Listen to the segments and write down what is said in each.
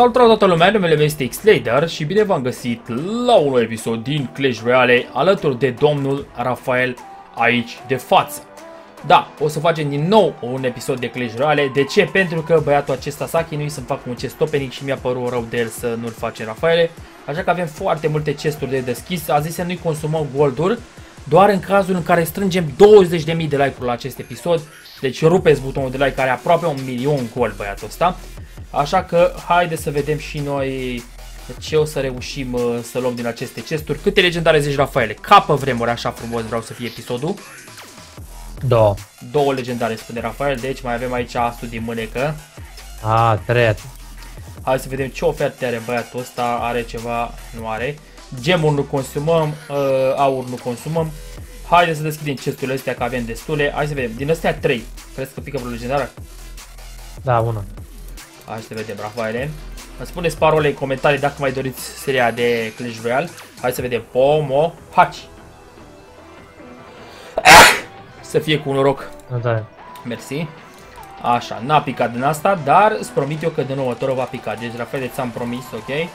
Salutare toată lumea, numele meu este Xlader și bine v-am găsit la un nou episod din Clash Royale alături de domnul Rafael aici de față. Da, o să facem din nou un episod de Clash Royale. De ce? Pentru că băiatul acesta s-a chinuit să-mi facă un chest opening și mi-a părut rău de el să nu-l facem Rafaele. Așa că avem foarte multe chesturi de deschis. A zis să nu-i consumăm golduri, doar în cazul în care strângem 20.000 de like-uri la acest episod. Deci rupeți butonul de like care are aproape un milion gol băiatul ăsta. Așa că haide să vedem și noi ce o să reușim uh, să luăm din aceste chesturi. Câte legendare zici, Rafaele? Capă vremuri, așa frumos vreau să fie episodul. Două. Două legendare, spune Rafael, deci mai avem aici asul din mânecă. A, trei. Hai să vedem ce oferte are băiatul ăsta, are ceva, nu are. Gemuri nu consumăm, uh, aur nu consumăm. Haide să deschidem chesturile astea, că avem destule. Hai să vedem, din astea 3, crezi că pică vreo legendară? Da, una. Hai să vedem, Rafaele. Îmi spuneți parole în comentarii dacă mai doriți seria de Clash Royale. Hai să vedem. Pomo Hachi. Să fie cu un noroc. Da. Mersi. Așa, n-a picat din asta, dar îți promit eu că de următorul va pica. Deci, Rafael, ți-am promis, ok?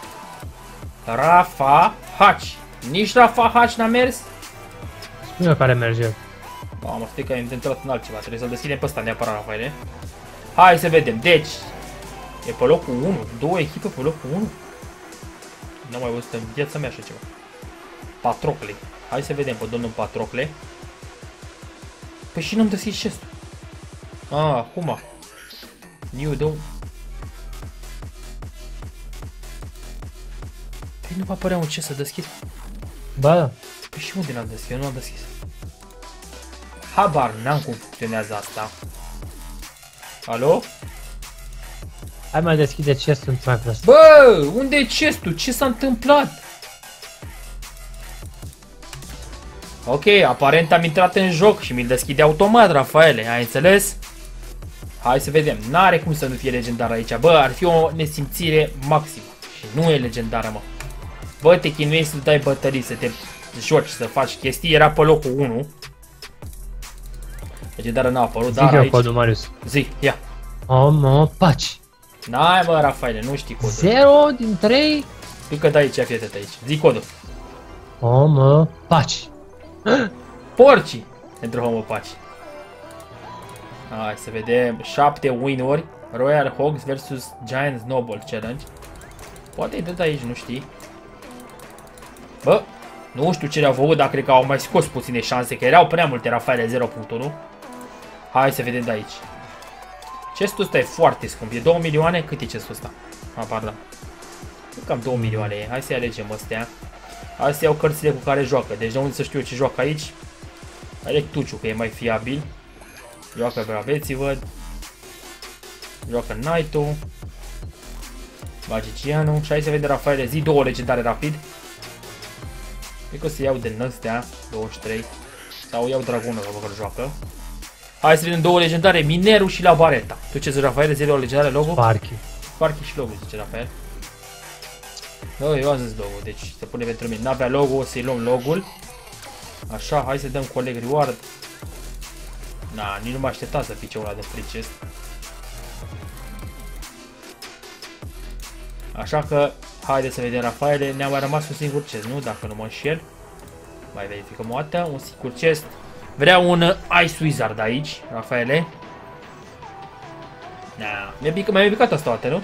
Rafa Haci. Nici Rafa Haci n-a mers? Spune care merge. Mamă, știi că am intrat în altceva. Trebuie să-l deschidem pe ăsta neapărat, Rafael. Hai să vedem. Deci, E pe locul 1. Două echipe pe locul 1. Nu am mai văzut în viața mea așa ceva. Patrocle. Hai să vedem pe domnul Patrocle. Păi și nu-mi deschis chestul. Ah, acum. New do. Păi nu va apărea un ce să deschid. Ba da. Păi și unde l-am deschis? Eu nu l-am deschis. Habar n-am cum funcționează asta. Alo? Hai mai deschide chestul într mai prost. Bă, unde e chestul? Ce s-a întâmplat? Ok, aparent am intrat în joc și mi-l deschide automat, Rafaele, ai înțeles? Hai să vedem, n-are cum să nu fie legendar aici, bă, ar fi o nesimțire maximă și nu e legendară, mă. Bă, te chinuiești să dai bătării, să te joci, să faci chestii, era pe locul 1. Legendară n-a apărut, Zic dar eu aici... codul, Marius. Zi, ia. O, mă, paci. N-ai, mă, Rafaele, nu știi codul. 0 din 3. Pică de aici, fii atent aici. Zi codul. O, mă, paci. Porci! Pentru homopaci. Hai să vedem. 7 win-uri. Royal Hogs vs Giant Snowball Challenge. Poate-i de aici, nu știi. Bă, nu știu ce le-au făcut, dar cred că au mai scos puține șanse, că erau prea multe Rafaele 0.1. Hai să vedem de aici. Chestul ăsta e foarte scump. E 2 milioane? Cât e chestul ăsta? Ah, pardon. Cam 2 milioane e. Hai să-i alegem astea. Astea au cărțile cu care joacă. Deci de unde să știu eu ce joacă aici? Aleg Tuciu, că e mai fiabil. Joacă Braveții, văd. Joacă Knight-ul. Magicianul. Și hai să vedem Rafael. Zi două legendare rapid. Cred că o să iau din astea. 23. Sau iau Dragonul, că joacă. Hai să vedem două legendare, Mineru și la Bareta. Tu ce zici, Rafael? Zi o legendare logo? Parchi. Parchi și logo, zice Rafael. Da, eu am zis logo, deci se pune pentru mine. N-avea logo, o să-i luăm logul. Așa, hai să dăm coleg reward. Na, nici nu mă aștepta să pice una de free chest. Așa că, haide să vedem Rafaele, ne-a mai rămas un singur chest, nu? Dacă nu mă înșel. Mai verificăm o dată, un singur chest. Vreau un Ice Wizard aici, Rafaele. Na, mi-a picat, mi-a picat asta o dată, nu?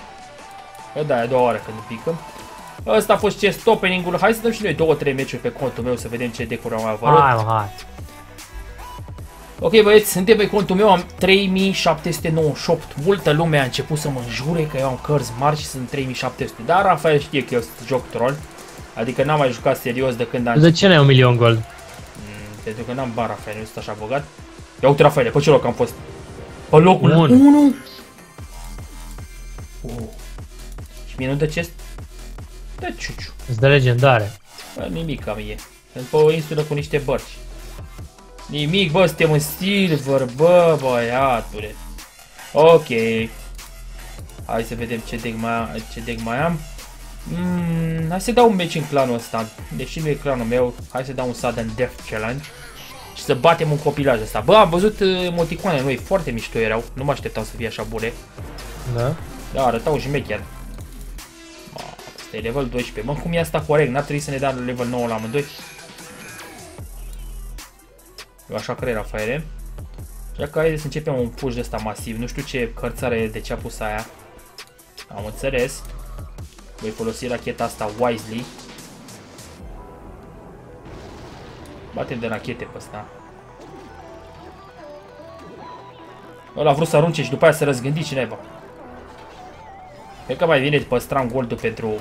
Bă, da, e a doua oară când pică. Ăsta a fost chest opening-ul. Hai să dăm și noi 2-3 meciuri pe contul meu să vedem ce decuri am avut. Hai, mă, hai. Ok băieți, suntem pe contul meu, am 3798. Multă lume a început să mă înjure că eu am cărți mari și sunt 3700. Dar Rafael știe că eu joc troll. Adică n-am mai jucat serios de când am... De ce n-ai un milion gold? Mm, pentru că n-am bar Rafael, nu sunt așa bogat. Ia uite Rafael, pe ce loc am fost? Pe locul Unu. 1? Oh. Și mie nu dă chest? Dă ciuciu. Îți dă legendare. Bă, nimic ca mie. Sunt pe o insulă cu niște bărci. Nimic, bă, suntem în silver, bă, băiatule. Ok. Hai să vedem ce deck mai, ce deck mai am. Mm, hai să dau un match în clanul ăsta. Deși nu e clanul meu, hai să dau un sudden death challenge. Și să batem un copilaj ăsta. Bă, am văzut uh, emoticoane noi, foarte mișto erau. Nu mă așteptam să fie așa bune. Da? Da, arătau șmecher. Asta e level 12. Mă, cum e asta corect? N-ar trebui să ne dea level 9 la amândoi? Eu așa cred, Rafaele. Așa că haideți să începem un push de ăsta masiv. Nu știu ce cărțare e, de ce a pus aia. Am înțeles. Voi folosi racheta asta wisely. Batem de rachete pe ăsta. Ăla a vrut să arunce și după aia să răzgândi cineva. Cred că mai vine păstram goldul pentru...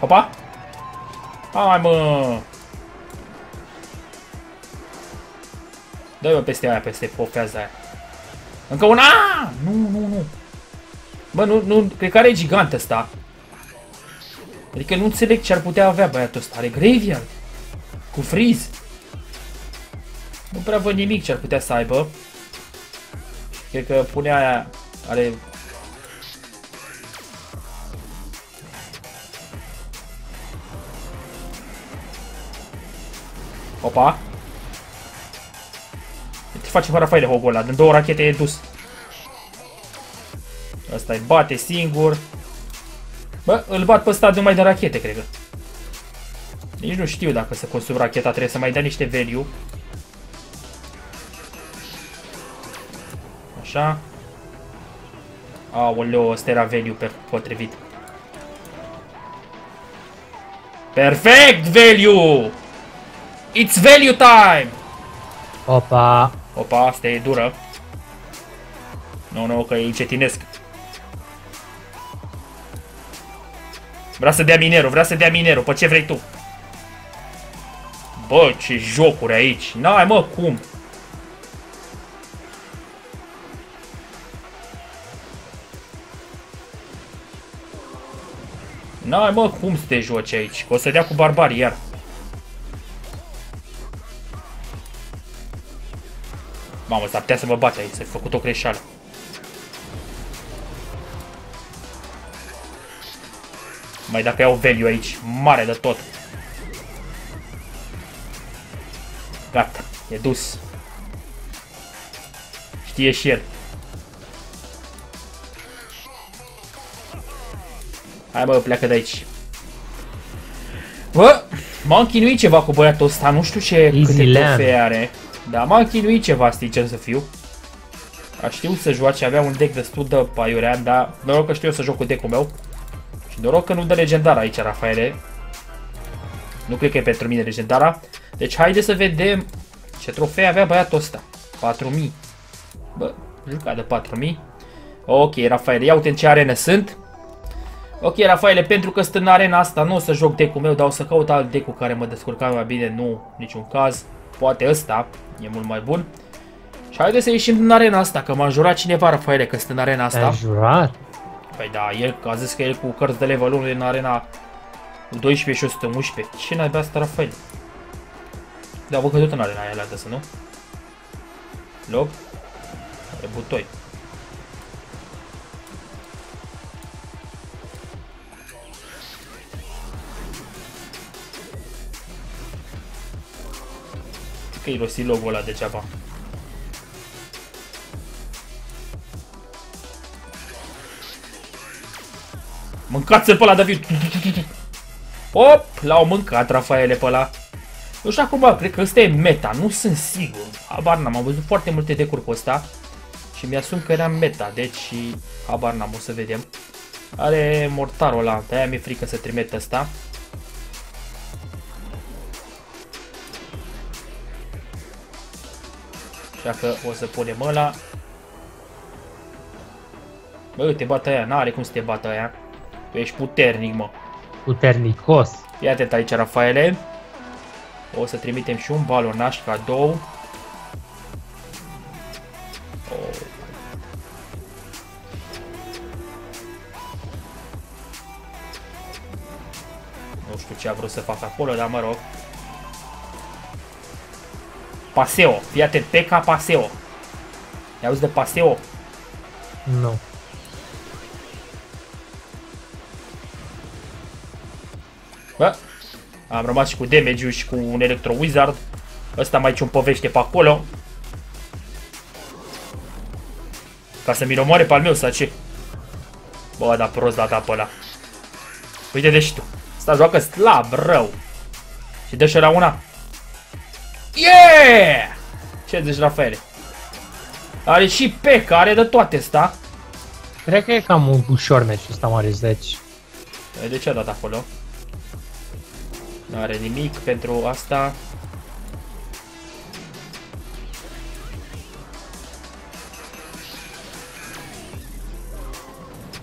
Opa! Hai mă! Dă-i peste aia, peste pofeaza aia. Încă una! Nu, nu, nu. Bă, nu, nu, cred că are gigant ăsta. Adică nu înțeleg ce ar putea avea băiatul ăsta. Are graveyard. Cu freeze. Nu prea văd nimic ce ar putea să aibă. Cred că pune aia... Are... Opa. Ce face fără fai de hogul ăla? Din două rachete e dus. Asta e bate singur. Bă, îl bat pe ăsta numai de rachete, cred că. Nici nu știu dacă să consum racheta, trebuie să mai dea niște value. Așa. Aoleo, ăsta era value pe potrivit. Perfect value! It's value time! Opa! Opa, asta e dură. Nu, nu, că e încetinesc. Vrea să dea minerul, vrea să dea minerul. Pe ce vrei tu? Bă, ce jocuri aici. N-ai, mă, cum? N-ai, mă, cum să te joci aici? Că o să dea cu barbarii iar. Mamă, s-ar putea să mă bate aici, să-i făcut o greșeală. Mai dacă iau value aici, mare de tot. Gata, e dus. Știe și el. Hai bă, pleacă de aici. Bă, m-am chinuit ceva cu băiatul ăsta, nu știu ce Easy câte land. trofee are. Dar m-am chinuit ceva, sincer să fiu. A știu să joace, avea un deck destul de paiurean, dar noroc că știu eu să joc cu deck-ul meu. Și noroc că nu dă legendar aici, Rafaele. Nu cred că e pentru mine legendara. Deci haide să vedem ce trofee avea băiatul ăsta. 4000. Bă, juca de 4000. Ok, Rafaele, ia uite în ce arenă sunt. Ok, Rafaele, pentru că sunt în arena asta, nu o să joc deck-ul meu, dar o să caut alt deck cu care mă descurcam mai bine. Nu, niciun caz. Poate ăsta e mult mai bun. Și haide să ieșim din arena asta, că m-a jurat cineva, Rafaele, că sunt în arena asta. Ai jurat? Păi da, el a zis că el cu cărți de level 1 în arena 12 și 111. Ce n-ai asta, Rafael? Da, văd că tot în arena aia altă, să nu? Log? Are butoi. Că irosi logo-ul ăla degeaba. Mâncați-l pe ăla, David! Op, l-au mâncat Rafaele pe ăla. Nu știu acum, cred că ăsta e meta, nu sunt sigur. Habar n-am, am văzut foarte multe decuri pe ăsta. Și mi-asum că era meta, deci habar n-am, o să vedem. Are mortarul ăla, de-aia mi-e frică să trimit ăsta. Așa că o să punem ăla. Bă, te bată aia, n-are cum să te bată aia. Tu ești puternic, mă. Puternicos. Ia te aici, Rafaele. O să trimitem și un balonaș cadou. Oh. Nu știu ce a vrut să facă acolo, dar mă rog. Paseo. Fii atent, Peca Paseo. I auzi de Paseo? Nu. Bă, am rămas și cu damage și cu un Electro Wizard. Ăsta mai ciumpovește pe acolo. Ca să mi-l omoare pe al meu sau ce? Bă, da prost data pe ăla. Uite de și tu. Asta joacă slab, rău. Și dă și la una. Yeah! Ce zici, Rafaele? Are și pe care de toate sta. Cred că e cam un ușor meciul ăsta, Marius, deci... De ce a dat acolo? Nu are nimic pentru asta.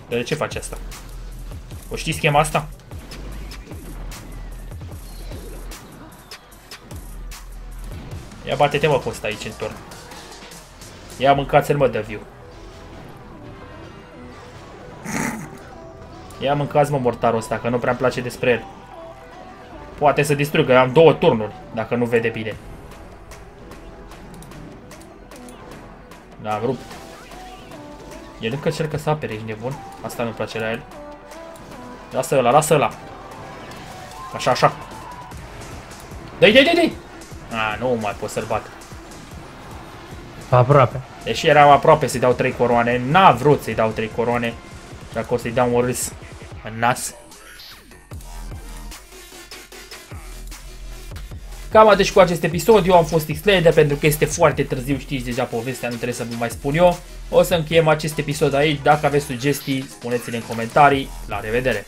De ce face asta? O știți schema asta? Ia bate-te mă cu ăsta aici în turn. Ia mâncați-l mă de viu. Ia mâncați mă mortarul ăsta, că nu prea-mi place despre el. Poate să distrugă, am două turnuri, dacă nu vede bine. Da, am rupt. El încă încercă să apere, ești nebun? Asta nu-mi place la el. Lasă ăla, lasă ăla. Așa, așa. Dă-i, dă-i, dă-i, dă A, nu mai pot să-l bat. Aproape. Deși eram aproape să-i dau 3 coroane, n-a vrut să-i dau 3 coroane. Și acolo să-i dau un râs în nas. Cam atât și cu acest episod, eu am fost Xlede pentru că este foarte târziu, știți deja povestea, nu trebuie să vă mai spun eu. O să încheiem acest episod aici, dacă aveți sugestii, spuneți-le în comentarii, la revedere!